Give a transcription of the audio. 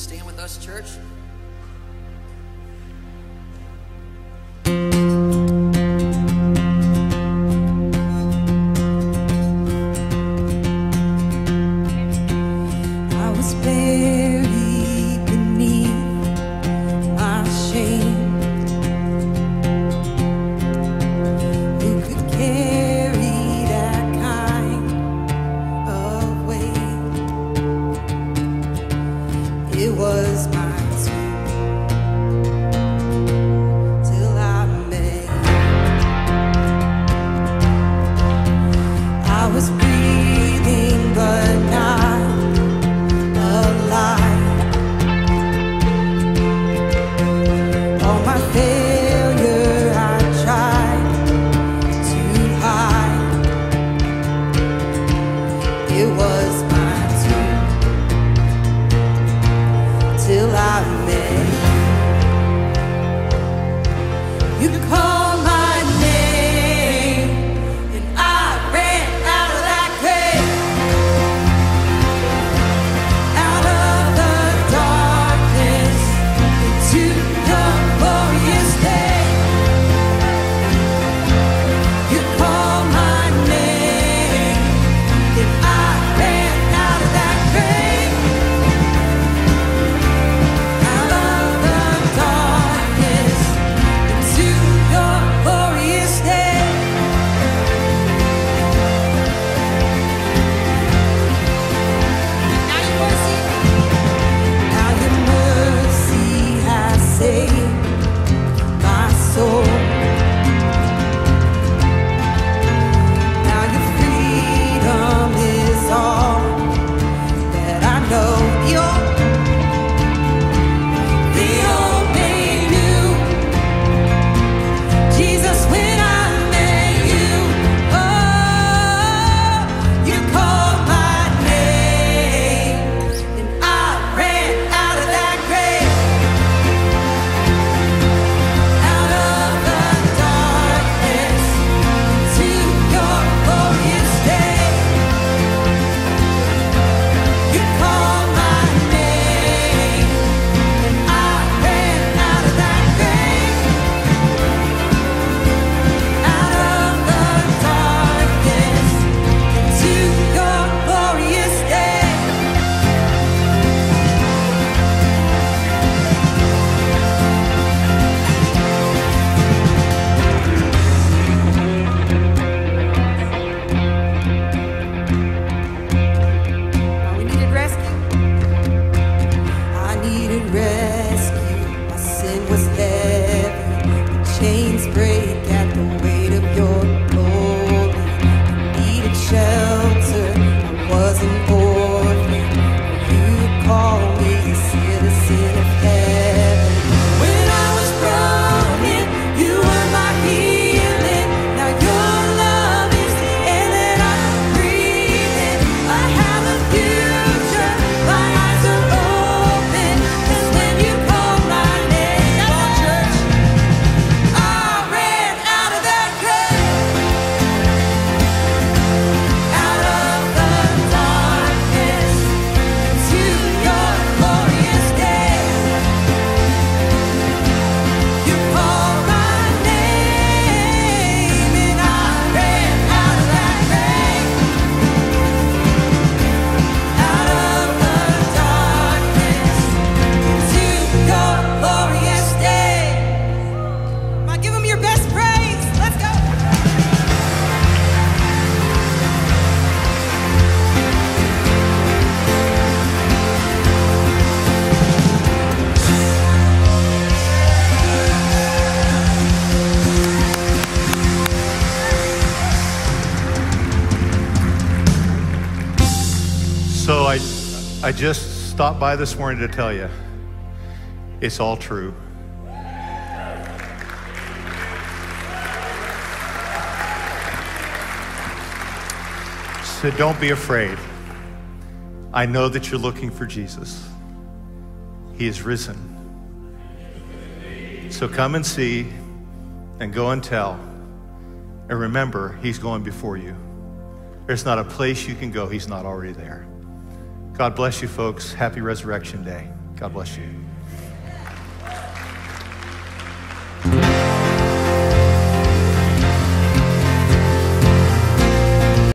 you stand with us, church? it was I just stopped by this morning to tell you it's all true. So don't be afraid. I know that you're looking for Jesus. He is risen. So come and see and go and tell. And remember, He's going before you. There's not a place you can go, He's not already there. God bless you, folks. Happy Resurrection Day. God bless you.